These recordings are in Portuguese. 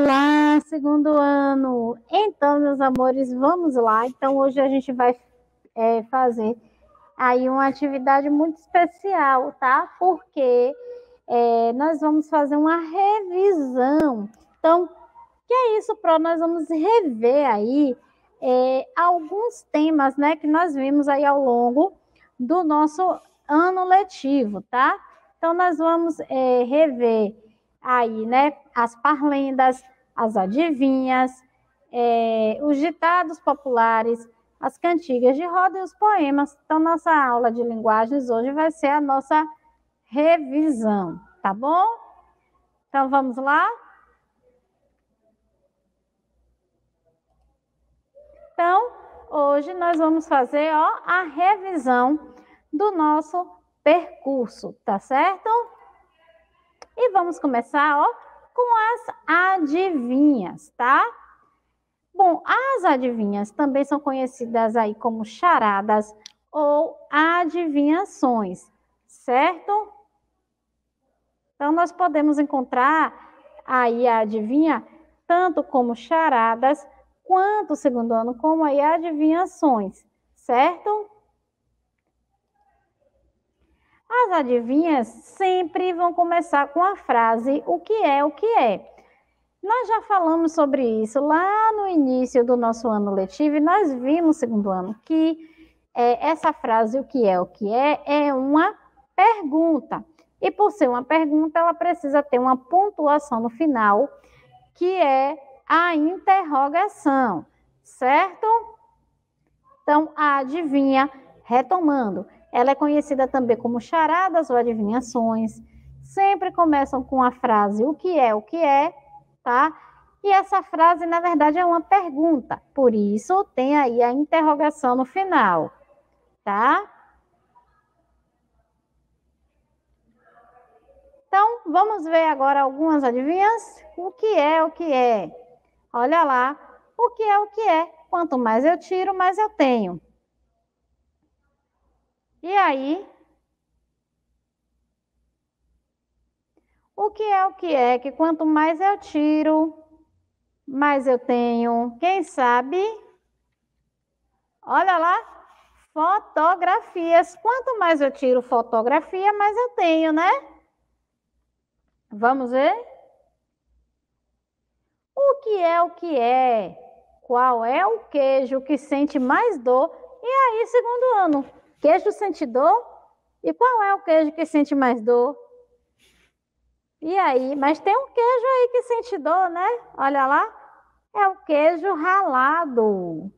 Olá, segundo ano. Então, meus amores, vamos lá. Então, hoje a gente vai é, fazer aí uma atividade muito especial, tá? Porque é, nós vamos fazer uma revisão. Então, que é isso, Pro? Nós vamos rever aí é, alguns temas, né, que nós vimos aí ao longo do nosso ano letivo, tá? Então, nós vamos é, rever aí, né, as parlendas, as adivinhas, é, os ditados populares, as cantigas de roda e os poemas. Então, nossa aula de linguagens hoje vai ser a nossa revisão, tá bom? Então, vamos lá? Então, hoje nós vamos fazer ó, a revisão do nosso percurso, tá certo? E vamos começar ó, com as adivinhas, tá? Bom, as adivinhas também são conhecidas aí como charadas ou adivinhações, certo? Então, nós podemos encontrar aí a adivinha tanto como charadas, quanto segundo ano, como aí adivinhações, certo? As adivinhas sempre vão começar com a frase o que é, o que é. Nós já falamos sobre isso lá no início do nosso ano letivo e nós vimos, segundo ano, que é, essa frase o que é, o que é, é uma pergunta. E por ser uma pergunta, ela precisa ter uma pontuação no final, que é a interrogação, certo? Então, a adivinha, retomando, ela é conhecida também como charadas ou adivinhações. Sempre começam com a frase o que é, o que é, tá? E essa frase, na verdade, é uma pergunta. Por isso, tem aí a interrogação no final, tá? Então, vamos ver agora algumas adivinhas? O que é, o que é? Olha lá, o que é, o que é? Quanto mais eu tiro, mais eu tenho. E aí, o que é o que é? Que quanto mais eu tiro, mais eu tenho. Quem sabe? Olha lá, fotografias. Quanto mais eu tiro fotografia, mais eu tenho, né? Vamos ver? O que é o que é? Qual é o queijo que sente mais dor? E aí, segundo ano, Queijo sente dor? E qual é o queijo que sente mais dor? E aí? Mas tem um queijo aí que sente dor, né? Olha lá. É o queijo ralado.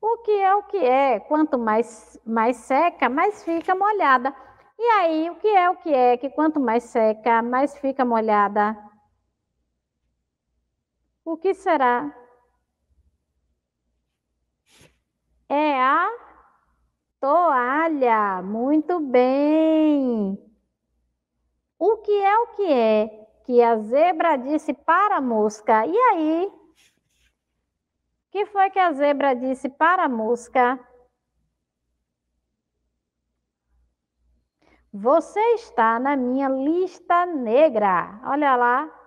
O que é o que é? Quanto mais, mais seca, mais fica molhada. E aí, o que é o que é? Que quanto mais seca, mais fica molhada. O que será? É a toalha. Muito bem. O que é o que é que a zebra disse para a mosca? E aí? O que foi que a zebra disse para a mosca? Você está na minha lista negra. Olha lá.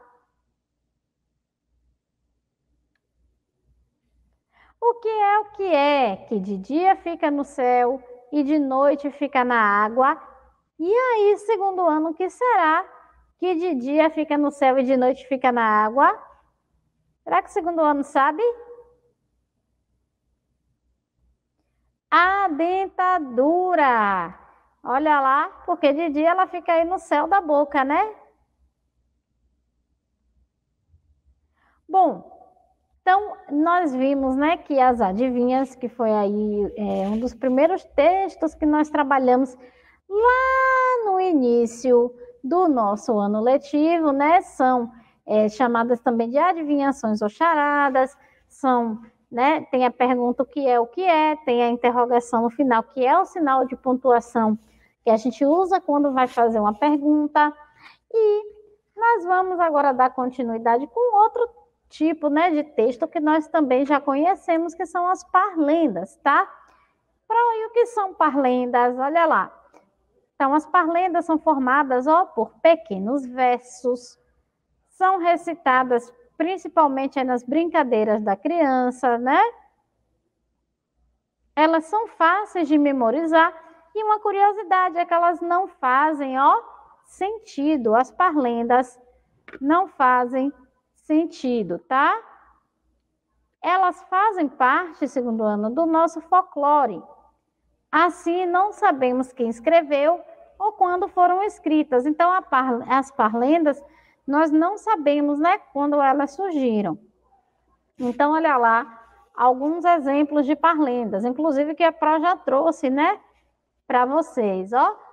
O que é o que é que de dia fica no céu e de noite fica na água? E aí, segundo ano, o que será que de dia fica no céu e de noite fica na água? Será que o segundo ano sabe? A dentadura. Olha lá, porque de dia ela fica aí no céu da boca, né? Bom, então, nós vimos né, que as adivinhas, que foi aí é, um dos primeiros textos que nós trabalhamos lá no início do nosso ano letivo, né? São é, chamadas também de adivinhações ou charadas, são, né? Tem a pergunta o que é o que é, tem a interrogação no final, que é o sinal de pontuação que a gente usa quando vai fazer uma pergunta. E nós vamos agora dar continuidade com outro tipo né, de texto que nós também já conhecemos, que são as parlendas, tá? Para o que são parlendas? Olha lá. Então, as parlendas são formadas ó, por pequenos versos, são recitadas principalmente nas brincadeiras da criança, né? Elas são fáceis de memorizar e uma curiosidade é que elas não fazem, ó, sentido. As parlendas não fazem sentido, tá? Elas fazem parte, segundo ano, do nosso folclore. Assim, não sabemos quem escreveu ou quando foram escritas. Então, par, as parlendas, nós não sabemos né, quando elas surgiram. Então, olha lá, alguns exemplos de parlendas, inclusive que a Pro já trouxe, né, para vocês, ó.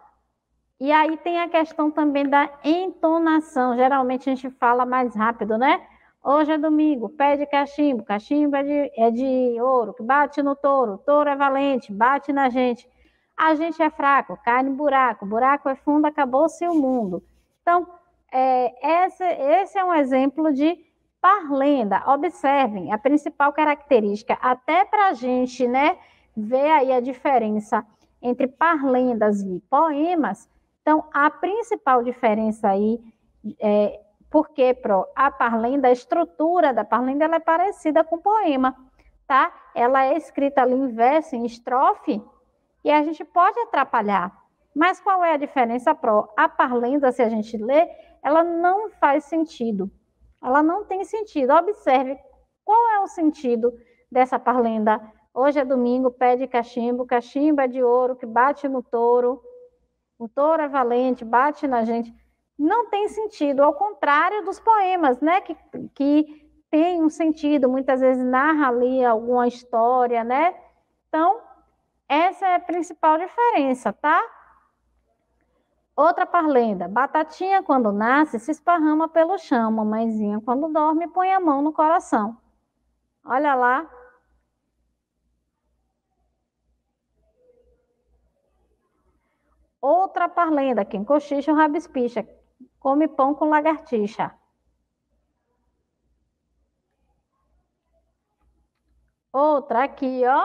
E aí tem a questão também da entonação. Geralmente a gente fala mais rápido, né? Hoje é domingo, pede cachimbo, cachimbo é de, é de ouro, que bate no touro, touro é valente, bate na gente. A gente é fraco, cai no buraco, buraco é fundo, acabou-se o mundo. Então, é, esse, esse é um exemplo de parlenda. Observem, a principal característica, até para a gente né, ver aí a diferença entre parlendas e poemas, então, a principal diferença aí é, porque pro, a parlenda, a estrutura da parlenda, ela é parecida com o poema, tá? Ela é escrita ali em verso, em estrofe, e a gente pode atrapalhar. Mas qual é a diferença pro? A parlenda, se a gente lê, ela não faz sentido. Ela não tem sentido. Observe qual é o sentido dessa parlenda. Hoje é domingo, pede cachimbo, cachimbo é de ouro que bate no touro. O touro é valente, bate na gente não tem sentido, ao contrário dos poemas, né, que, que tem um sentido, muitas vezes narra ali alguma história, né? Então, essa é a principal diferença, tá? Outra parlenda, batatinha quando nasce se esparrama pelo chão, mamãezinha quando dorme põe a mão no coração. Olha lá. Outra parlenda, quem cochicha o rabispicha, come pão com lagartixa. Outra aqui, ó.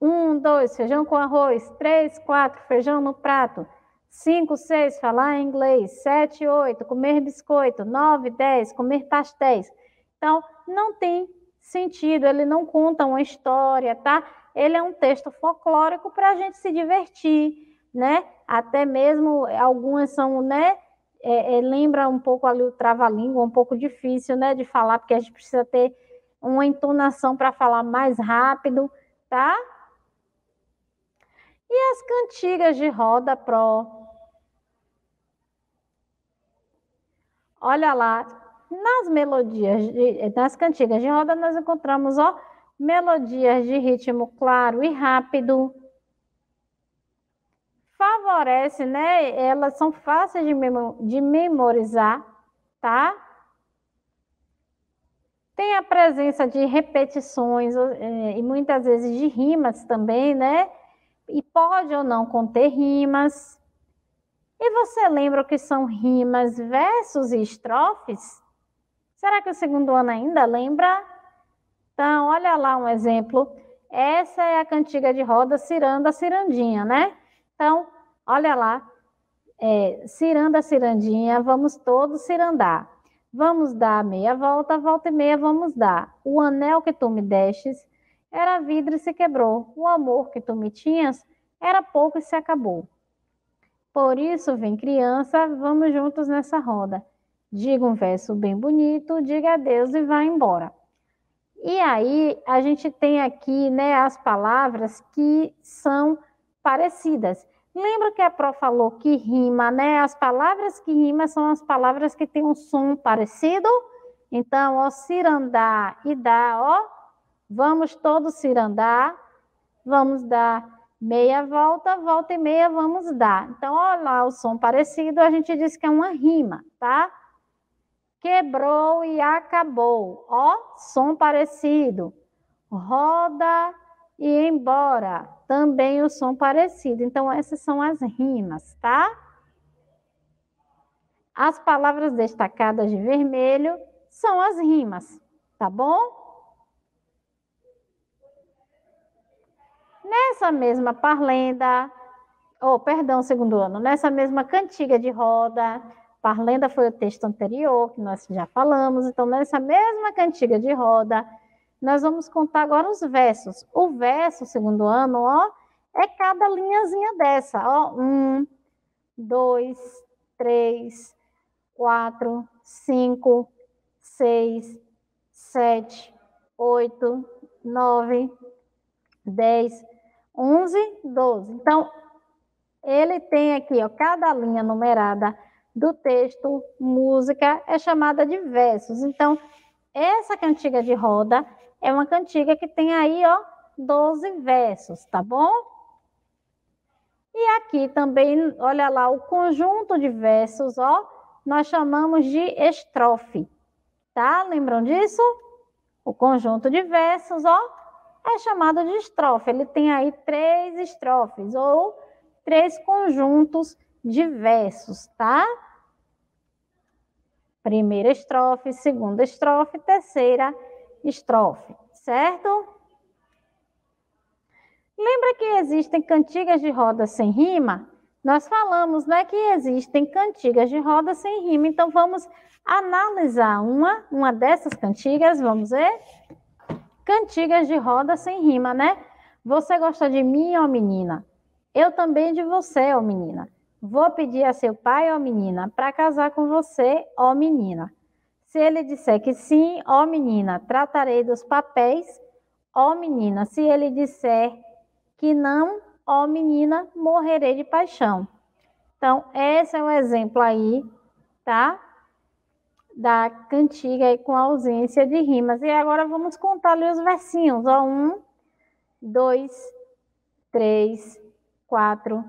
Um, dois, feijão com arroz. Três, quatro, feijão no prato. Cinco, seis, falar inglês. Sete, oito, comer biscoito. Nove, dez, comer pastéis. Então, não tem sentido, ele não conta uma história, tá? Ele é um texto folclórico para a gente se divertir né? Até mesmo algumas são, né? É, é, lembra um pouco ali o trava-língua, um pouco difícil, né, de falar, porque a gente precisa ter uma entonação para falar mais rápido, tá? E as cantigas de roda pro? Olha lá, nas melodias, de, nas cantigas de roda, nós encontramos, ó, melodias de ritmo claro e rápido, favorece, né? Elas são fáceis de, de memorizar, tá? Tem a presença de repetições é, e muitas vezes de rimas também, né? E pode ou não conter rimas. E você lembra o que são rimas, versos e estrofes? Será que o segundo ano ainda lembra? Então, olha lá um exemplo. Essa é a cantiga de roda ciranda, cirandinha, né? Então, olha lá, é, ciranda, cirandinha, vamos todos cirandar. Vamos dar meia volta, volta e meia vamos dar. O anel que tu me destes era vidro e se quebrou. O amor que tu me tinhas era pouco e se acabou. Por isso, vem criança, vamos juntos nessa roda. Diga um verso bem bonito, diga adeus e vá embora. E aí, a gente tem aqui né, as palavras que são parecidas. Lembra que a Pro falou que rima, né? As palavras que rimam são as palavras que têm um som parecido. Então, ó, cirandar e dar, ó. Vamos todos cirandar. Vamos dar meia volta, volta e meia vamos dar. Então, olha lá o som parecido, a gente diz que é uma rima, tá? Quebrou e acabou. Ó, som parecido. Roda e embora, também o som parecido. Então, essas são as rimas, tá? As palavras destacadas de vermelho são as rimas, tá bom? Nessa mesma parlenda, oh, perdão, segundo ano, nessa mesma cantiga de roda, Parlenda foi o texto anterior, que nós já falamos, então nessa mesma cantiga de roda, nós vamos contar agora os versos. O verso, segundo ano, ó, é cada linhazinha dessa, ó, um, dois, três, quatro, cinco, seis, sete, oito, nove, dez, onze, doze. Então, ele tem aqui, ó, cada linha numerada do texto, música, é chamada de versos. Então, essa cantiga de roda é uma cantiga que tem aí, ó, 12 versos, tá bom? E aqui também, olha lá, o conjunto de versos, ó, nós chamamos de estrofe, tá? Lembram disso? O conjunto de versos, ó, é chamado de estrofe. Ele tem aí três estrofes ou três conjuntos de versos, tá? Primeira estrofe, segunda estrofe, terceira estrofe, certo? Lembra que existem cantigas de roda sem rima? Nós falamos né, que existem cantigas de roda sem rima, então vamos analisar uma, uma dessas cantigas, vamos ver? Cantigas de roda sem rima, né? Você gosta de mim, ó menina? Eu também de você, ó menina. Vou pedir a seu pai, ó menina, para casar com você, ó menina. Se ele disser que sim, ó menina, tratarei dos papéis, ó menina. Se ele disser que não, ó menina, morrerei de paixão. Então, esse é um exemplo aí, tá? Da cantiga aí com ausência de rimas. E agora vamos contar ali os versinhos. Ó, um, dois, três, quatro,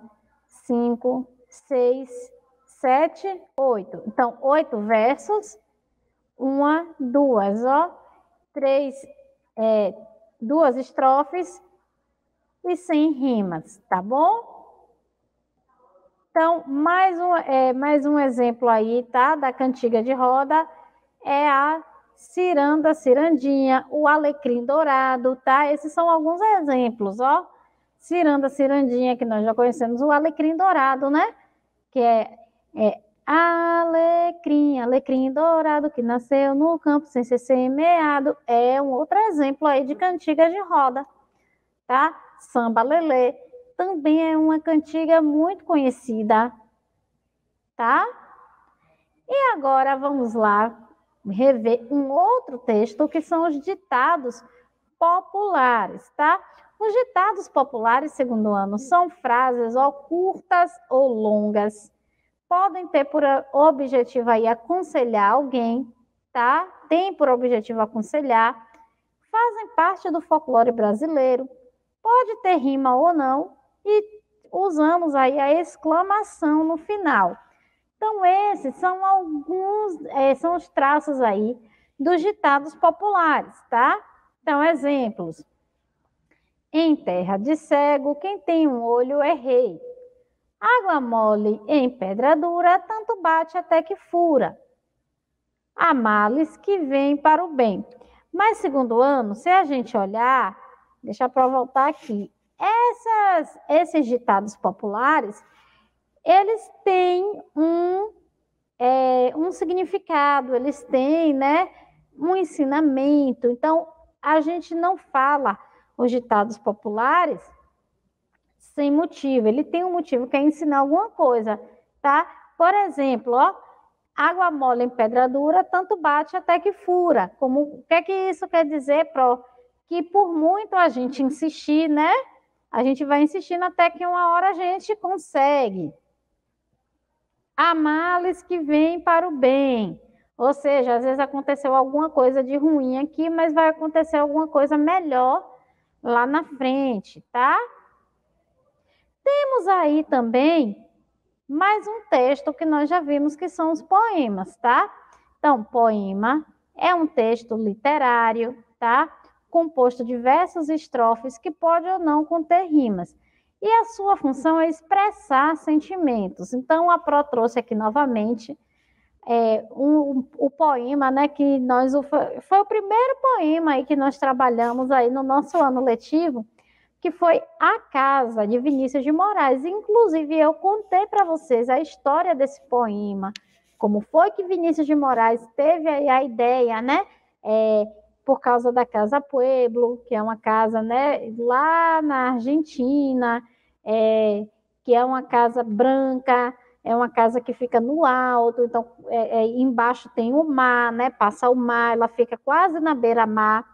cinco, seis, sete, oito. Então, oito versos, uma, duas, ó, três, é, duas estrofes e cem rimas, tá bom? Então, mais um, é, mais um exemplo aí, tá? Da cantiga de roda é a ciranda, cirandinha, o alecrim dourado, tá? Esses são alguns exemplos, ó. Ciranda, cirandinha, que nós já conhecemos, o alecrim dourado, né? Que é, é alecrim, alecrim dourado, que nasceu no campo sem ser semeado. É um outro exemplo aí de cantiga de roda, tá? Samba lelê também é uma cantiga muito conhecida, tá? E agora vamos lá rever um outro texto que são os ditados populares, tá? Os ditados populares, segundo ano, são frases ou curtas ou longas. Podem ter por objetivo aí aconselhar alguém, tá? Tem por objetivo aconselhar. Fazem parte do folclore brasileiro. Pode ter rima ou não. E usamos aí a exclamação no final. Então, esses são alguns, é, são os traços aí dos ditados populares, tá? Então, exemplos. Em terra de cego, quem tem um olho é rei. Água mole em pedra dura, tanto bate até que fura. Há males que vêm para o bem. Mas, segundo ano, se a gente olhar, deixa para voltar aqui, essas, esses ditados populares, eles têm um, é, um significado, eles têm né, um ensinamento. Então, a gente não fala os ditados populares sem motivo. Ele tem um motivo que é ensinar alguma coisa, tá? Por exemplo, ó, água mole em pedra dura, tanto bate até que fura. Como, o que é que isso quer dizer, Pro? Que por muito a gente insistir, né? A gente vai insistindo até que uma hora a gente consegue. Há males que vêm para o bem. Ou seja, às vezes aconteceu alguma coisa de ruim aqui, mas vai acontecer alguma coisa melhor lá na frente, tá? Temos aí também mais um texto que nós já vimos que são os poemas, tá? Então, poema é um texto literário, tá? Composto de versos e estrofes que pode ou não conter rimas. E a sua função é expressar sentimentos. Então, a Pro trouxe aqui novamente é, um, o poema, né, que nós foi o primeiro poema aí que nós trabalhamos aí no nosso ano letivo, que foi a casa de Vinícius de Moraes. Inclusive, eu contei para vocês a história desse poema, como foi que Vinícius de Moraes teve a ideia, né? É, por causa da Casa Pueblo, que é uma casa né, lá na Argentina, é, que é uma casa branca, é uma casa que fica no alto, então é, é, embaixo tem o mar, né? Passa o mar, ela fica quase na beira-mar.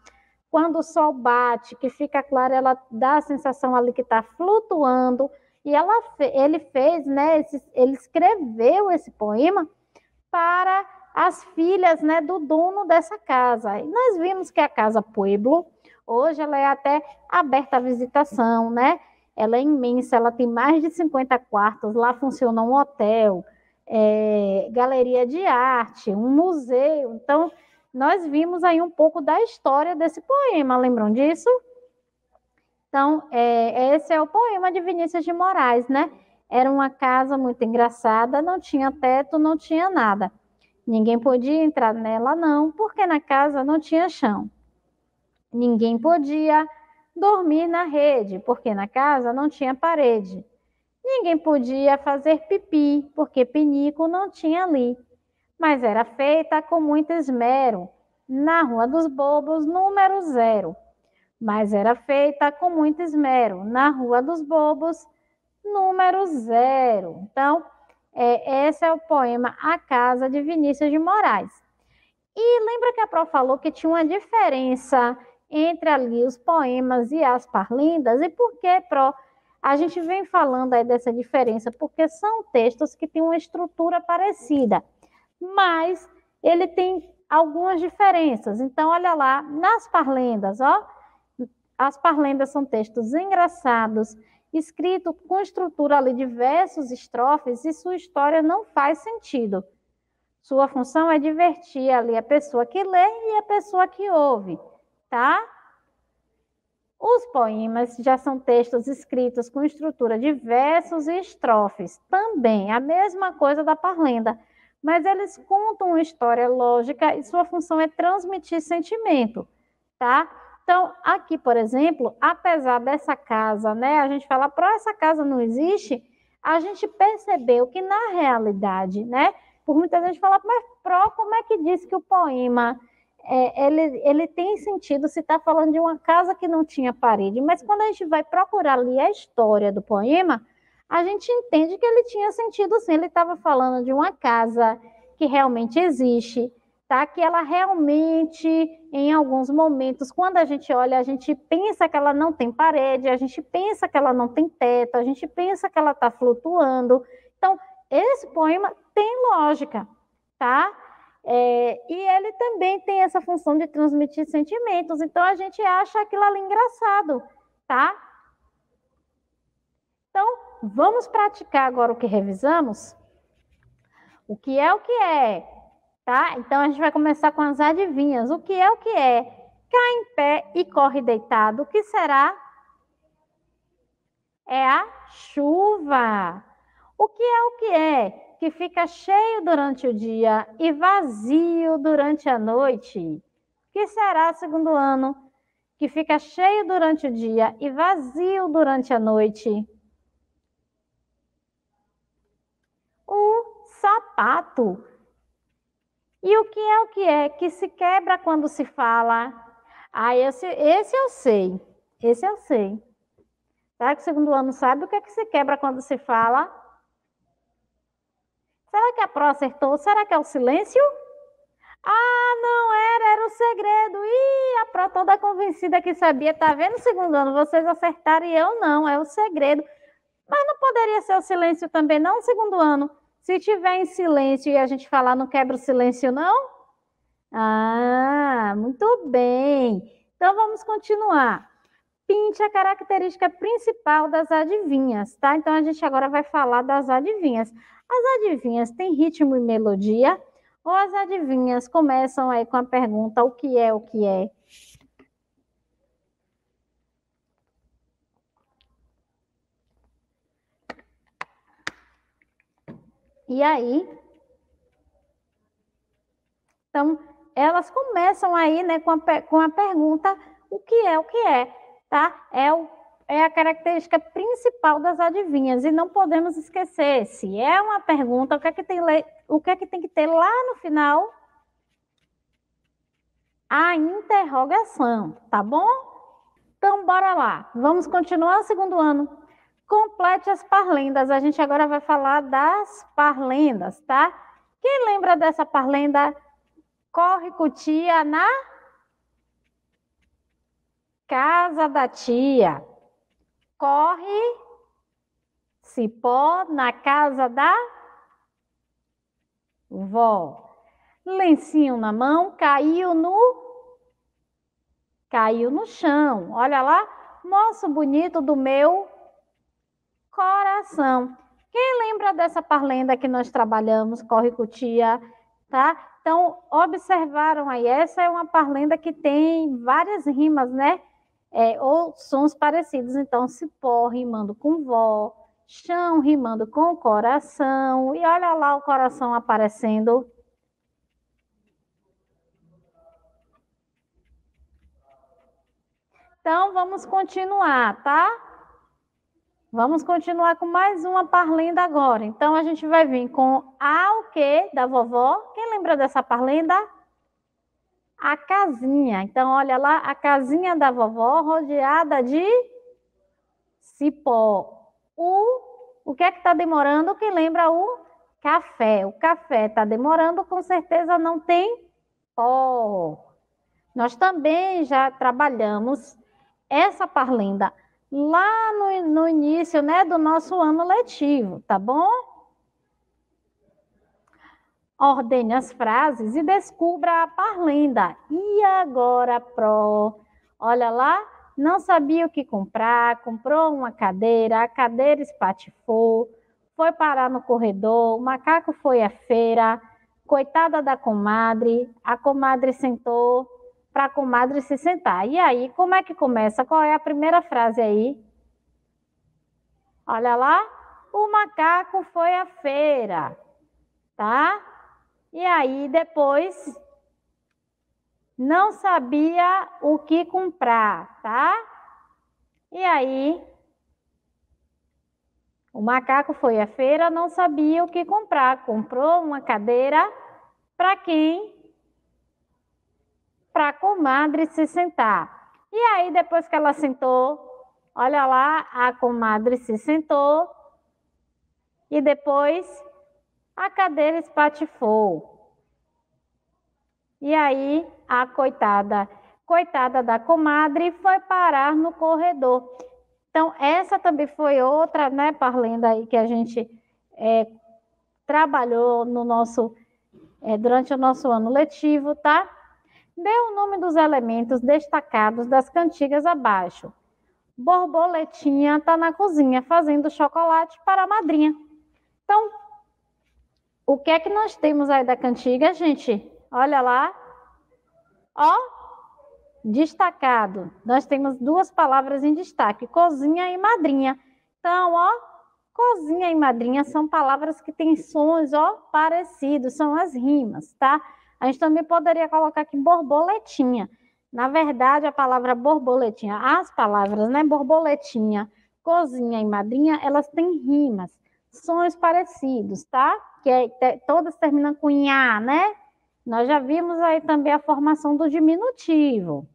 Quando o sol bate, que fica claro, ela dá a sensação ali que está flutuando. E ela, ele fez, né? Esse, ele escreveu esse poema para as filhas, né, do dono dessa casa. E nós vimos que a casa Pueblo hoje ela é até aberta à visitação, né? Ela é imensa, ela tem mais de 50 quartos. Lá funciona um hotel, é, galeria de arte, um museu. Então nós vimos aí um pouco da história desse poema, lembram disso? Então, é, esse é o poema de Vinícius de Moraes, né? Era uma casa muito engraçada, não tinha teto, não tinha nada. Ninguém podia entrar nela, não, porque na casa não tinha chão. Ninguém podia dormir na rede, porque na casa não tinha parede. Ninguém podia fazer pipi, porque pinico não tinha ali mas era feita com muito esmero, na Rua dos Bobos, número zero. Mas era feita com muito esmero, na Rua dos Bobos, número zero. Então, é, esse é o poema A Casa de Vinícius de Moraes. E lembra que a Pro falou que tinha uma diferença entre ali os poemas e as parlindas? E por que, Pro? A gente vem falando aí dessa diferença, porque são textos que têm uma estrutura parecida mas ele tem algumas diferenças. Então, olha lá, nas parlendas, ó, as parlendas são textos engraçados, escritos com estrutura ali de versos, estrofes, e sua história não faz sentido. Sua função é divertir ali a pessoa que lê e a pessoa que ouve, tá? Os poemas já são textos escritos com estrutura de versos e estrofes, também a mesma coisa da parlenda mas eles contam uma história lógica e sua função é transmitir sentimento, tá? Então, aqui, por exemplo, apesar dessa casa, né, a gente fala, para essa casa não existe, a gente percebeu que na realidade, né, por muita gente fala, mas Pro, como é que diz que o poema é, ele, ele tem sentido se está falando de uma casa que não tinha parede, mas quando a gente vai procurar ali a história do poema, a gente entende que ele tinha sentido sim. Ele estava falando de uma casa que realmente existe, tá? Que ela realmente, em alguns momentos, quando a gente olha, a gente pensa que ela não tem parede, a gente pensa que ela não tem teto, a gente pensa que ela está flutuando. Então, esse poema tem lógica, tá? É, e ele também tem essa função de transmitir sentimentos. Então, a gente acha aquilo ali engraçado, tá? Então, vamos praticar agora o que revisamos? O que é o que é, tá? Então, a gente vai começar com as adivinhas. O que é o que é? Cai em pé e corre deitado. O que será? É a chuva. O que é o que é? Que fica cheio durante o dia e vazio durante a noite. O que será, segundo ano? Que fica cheio durante o dia e vazio durante a noite. O sapato. E o que é o que é? Que se quebra quando se fala. Ah, esse, esse eu sei. Esse eu sei. Será que o segundo ano sabe o que é que se quebra quando se fala? Será que a Pro acertou? Será que é o silêncio? Ah, não era, era o segredo. Ih, a Pro toda convencida que sabia. Tá vendo, segundo ano? Vocês acertaram e eu não. É o segredo. Mas não poderia ser o silêncio também, não, segundo ano? Se tiver em silêncio e a gente falar, não quebra o silêncio, não? Ah, muito bem. Então vamos continuar. Pinte a característica principal das adivinhas, tá? Então a gente agora vai falar das adivinhas. As adivinhas têm ritmo e melodia, ou as adivinhas começam aí com a pergunta: o que é, o que é? E aí, então, elas começam aí, né, com a, com a pergunta, o que é, o que é, tá? É o, é a característica principal das adivinhas e não podemos esquecer. Se é uma pergunta, o que é que tem, o que, é que, tem que ter lá no final? A interrogação, tá bom? Então, bora lá. Vamos continuar o segundo ano. Complete as parlendas. A gente agora vai falar das parlendas, tá? Quem lembra dessa parlenda? Corre cutia na casa da tia. Corre cipó na casa da vó. Lencinho na mão, caiu no caiu no chão. Olha lá, moço bonito do meu coração. Quem lembra dessa parlenda que nós trabalhamos, corre cutia, tá? Então, observaram aí, essa é uma parlenda que tem várias rimas, né? É, ou sons parecidos. Então, cipó rimando com vó, chão rimando com coração, e olha lá o coração aparecendo. Então, vamos continuar, tá? Vamos continuar com mais uma parlenda agora. Então, a gente vai vir com a o quê da vovó. Quem lembra dessa parlenda? A casinha. Então, olha lá, a casinha da vovó rodeada de cipó. O, o que é que está demorando? Quem lembra o café? O café está demorando, com certeza não tem pó. Nós também já trabalhamos essa parlenda lá no, no início né, do nosso ano letivo, tá bom? Ordene as frases e descubra a parlenda. E agora, Pro? Olha lá, não sabia o que comprar, comprou uma cadeira, a cadeira espatifou, foi parar no corredor, o macaco foi à feira, coitada da comadre, a comadre sentou, para a comadre se sentar. E aí, como é que começa? Qual é a primeira frase aí? Olha lá, o macaco foi à feira, tá? E aí, depois, não sabia o que comprar, tá? E aí, o macaco foi à feira, não sabia o que comprar. Comprou uma cadeira para quem para a comadre se sentar. E aí, depois que ela sentou, olha lá, a comadre se sentou e depois a cadeira espatifou. E aí, a coitada, coitada da comadre, foi parar no corredor. Então, essa também foi outra, né, Parlenda, aí que a gente é, trabalhou no nosso, é, durante o nosso ano letivo, tá? Dê o nome dos elementos destacados das cantigas abaixo. Borboletinha está na cozinha fazendo chocolate para a madrinha. Então, o que é que nós temos aí da cantiga, gente? Olha lá. Ó, destacado. Nós temos duas palavras em destaque: cozinha e madrinha. Então, ó, cozinha e madrinha são palavras que têm sons, ó, parecidos, são as rimas, tá? A gente também poderia colocar aqui borboletinha. Na verdade, a palavra borboletinha, as palavras, né, borboletinha, cozinha e madrinha, elas têm rimas, sons parecidos, tá? Que é, todas terminam com nha, né? Nós já vimos aí também a formação do diminutivo.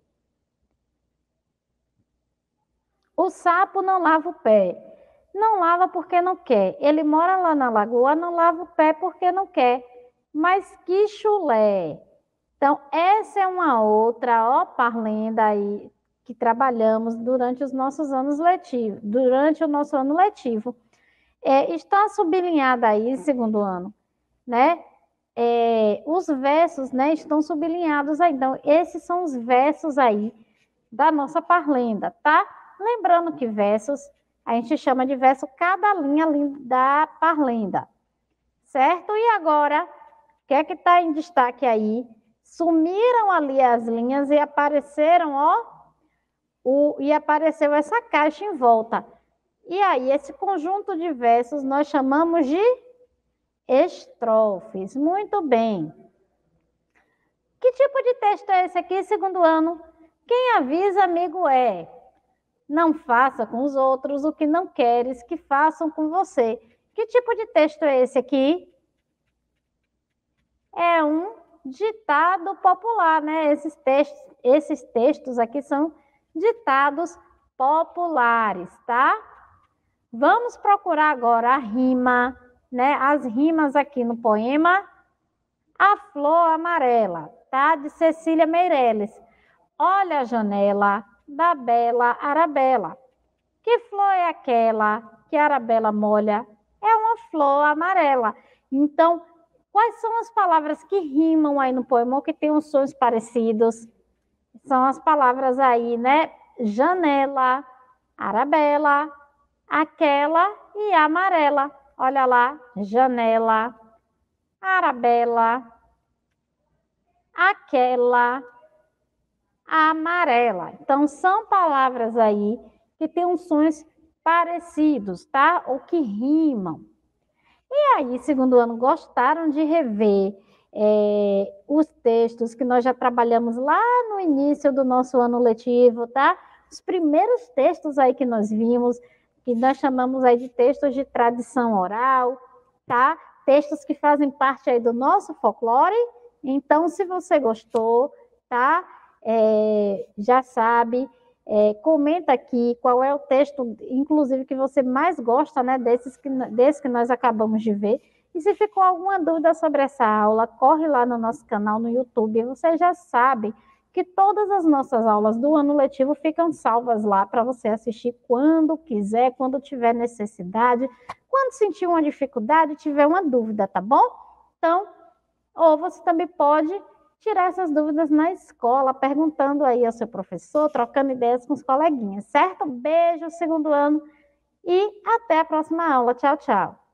O sapo não lava o pé. Não lava porque não quer. Ele mora lá na lagoa, não lava o pé porque não quer. Mas que chulé! Então, essa é uma outra, parlenda aí, que trabalhamos durante os nossos anos letivos, durante o nosso ano letivo. É, está sublinhada aí, segundo ano, né? É, os versos, né, estão sublinhados aí. Então, esses são os versos aí da nossa parlenda, tá? Lembrando que versos, a gente chama de verso cada linha da parlenda, certo? E agora, que é que está em destaque aí? Sumiram ali as linhas e apareceram, ó, o, e apareceu essa caixa em volta. E aí, esse conjunto de versos nós chamamos de estrofes. Muito bem. Que tipo de texto é esse aqui, segundo ano? Quem avisa, amigo é. Não faça com os outros o que não queres que façam com você. Que tipo de texto é esse aqui? É um ditado popular, né? Esses textos, esses textos aqui são ditados populares, tá? Vamos procurar agora a rima, né? As rimas aqui no poema A Flor Amarela, tá? De Cecília Meirelles. Olha a janela da bela Arabella. Que flor é aquela que Arabella molha? É uma flor amarela. Então, quais são as palavras que rimam aí no poema ou que têm uns sons parecidos? São as palavras aí, né? Janela, Arabella, aquela e amarela. Olha lá, janela, arabela, aquela, amarela. Então, são palavras aí que têm uns sons parecidos, tá? Ou que rimam. E aí, segundo ano, gostaram de rever é, os textos que nós já trabalhamos lá no início do nosso ano letivo, tá? Os primeiros textos aí que nós vimos, que nós chamamos aí de textos de tradição oral, tá? Textos que fazem parte aí do nosso folclore. Então, se você gostou, tá? É, já sabe, é, comenta aqui qual é o texto, inclusive, que você mais gosta, né? Desses que, desse que nós acabamos de ver. E se ficou alguma dúvida sobre essa aula, corre lá no nosso canal no YouTube. Você já sabe que todas as nossas aulas do ano letivo ficam salvas lá para você assistir quando quiser, quando tiver necessidade, quando sentir uma dificuldade, tiver uma dúvida, tá bom? Então, ou você também pode tirar essas dúvidas na escola, perguntando aí ao seu professor, trocando ideias com os coleguinhas, certo? Beijo, segundo ano, e até a próxima aula. Tchau, tchau.